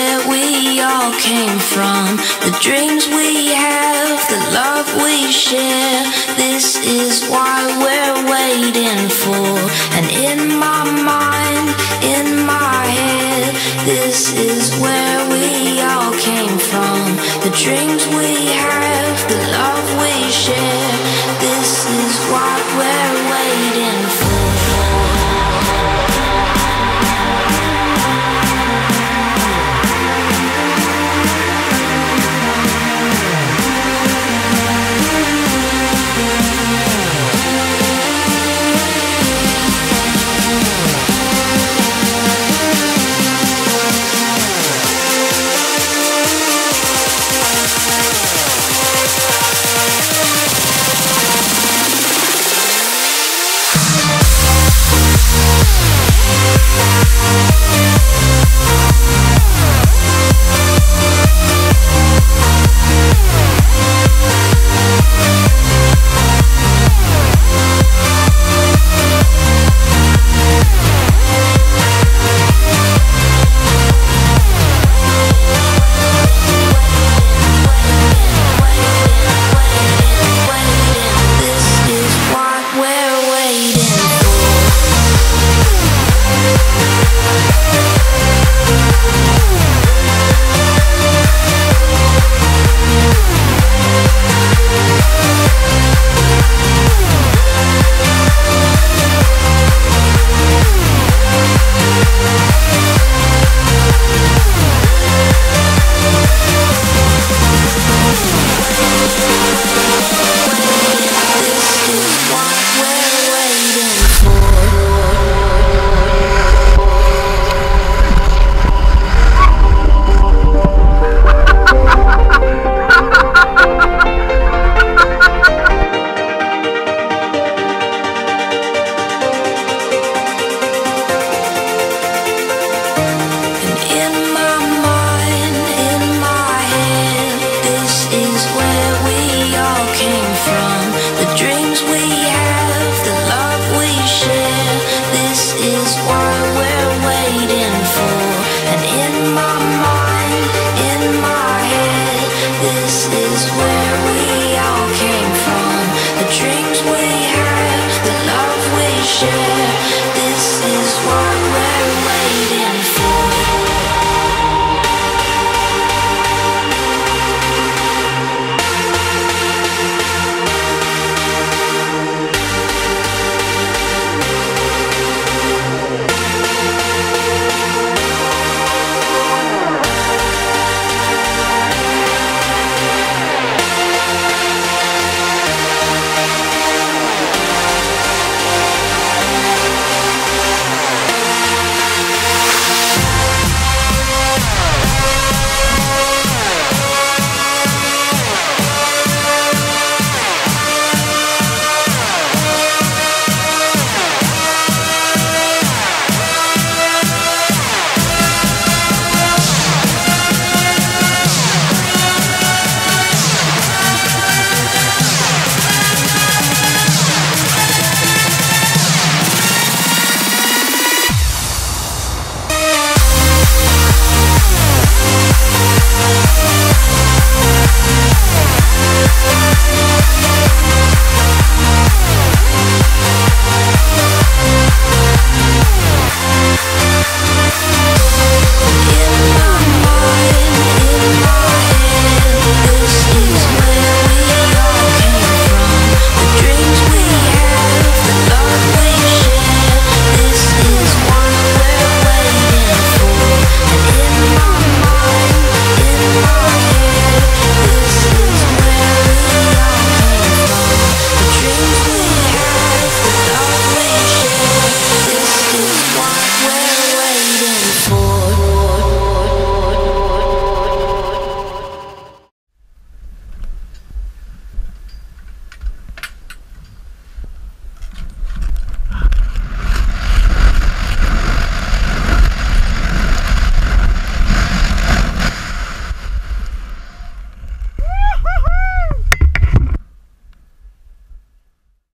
where we all came from, the dreams we have, the love we share. This is why we're waiting for. And in my mind, in my head, this is where we all came from, the dreams we have. dreams we have, the love we share. This is why.